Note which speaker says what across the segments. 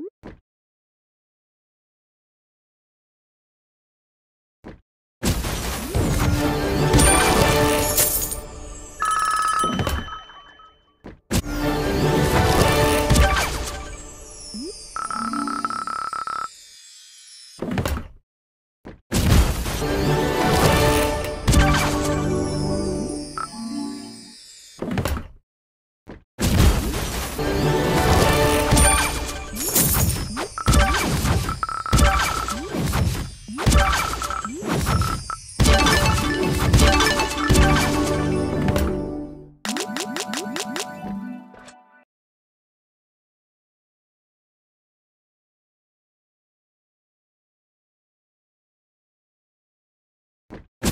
Speaker 1: confirmed. Frag Fest. Ultra Frag. Monster Frag.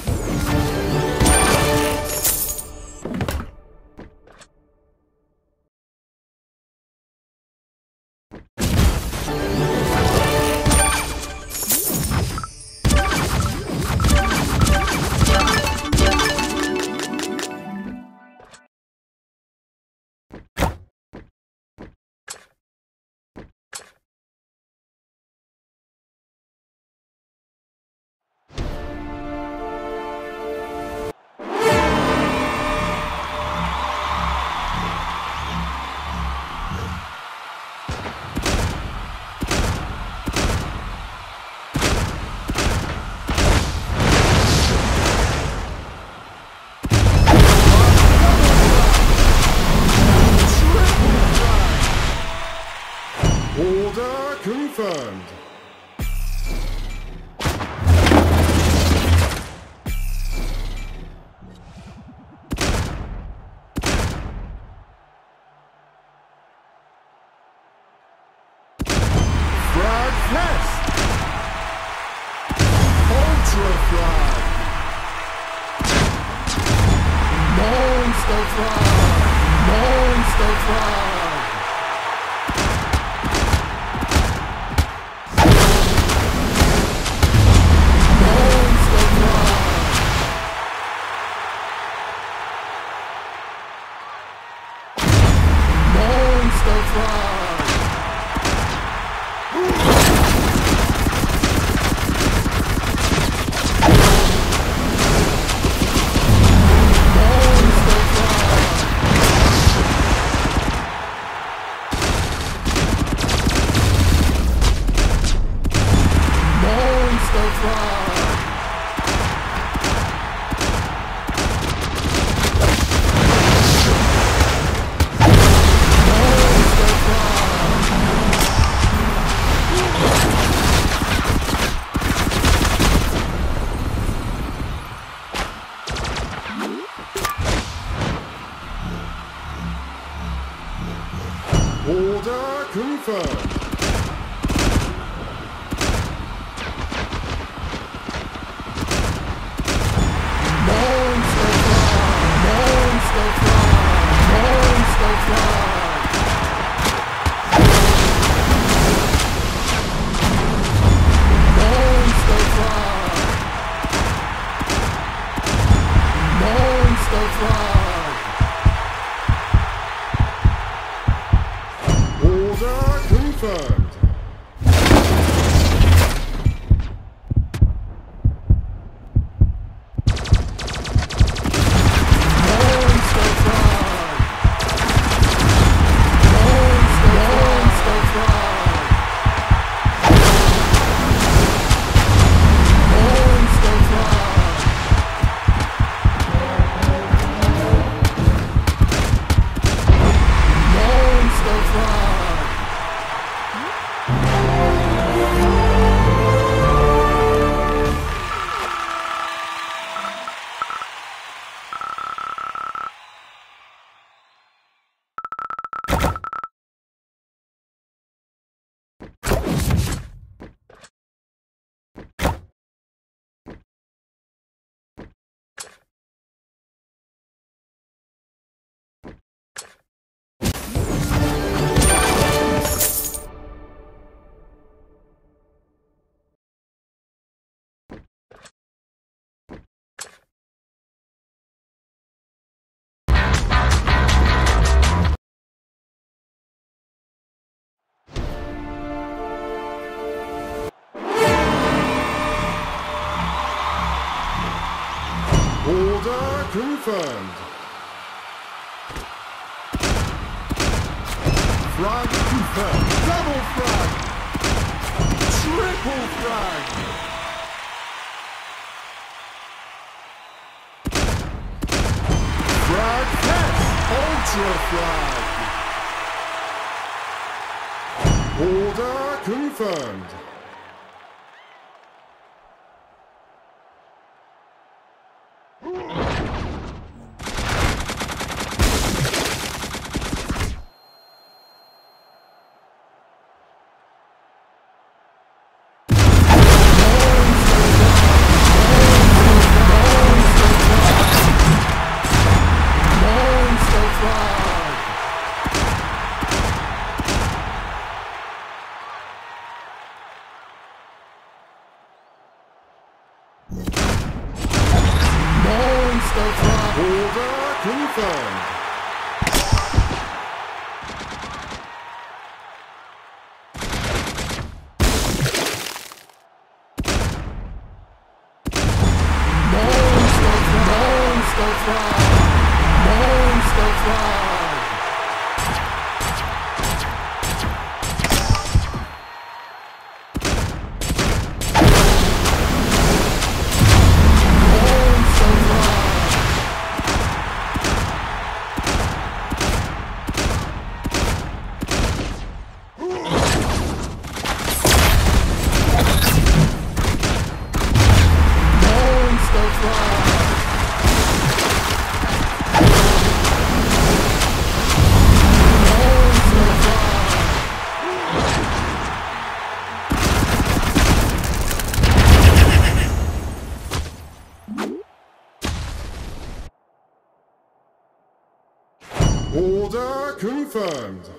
Speaker 1: Monster Monster confirmed. Frag confirmed. Double frag. Triple frag. Frag fest. Ultra frag. Order confirmed. Order confirmed. Monster frag. Monster frag. Confirmed.